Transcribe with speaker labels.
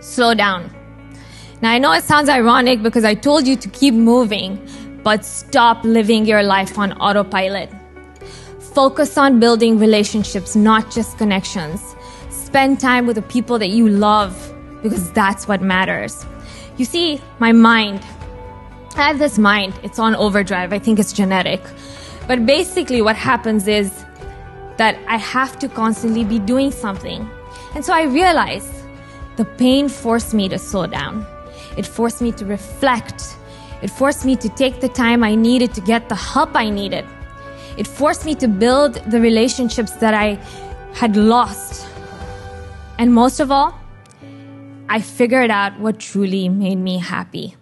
Speaker 1: slow down. Now, I know it sounds ironic because I told you to keep moving, but stop living your life on autopilot. Focus on building relationships, not just connections. Spend time with the people that you love because that's what matters. You see, my mind, I have this mind, it's on overdrive. I think it's genetic. But basically, what happens is that I have to constantly be doing something. And so I realized the pain forced me to slow down. It forced me to reflect. It forced me to take the time I needed to get the help I needed. It forced me to build the relationships that I had lost. And most of all, I figured out what truly made me happy.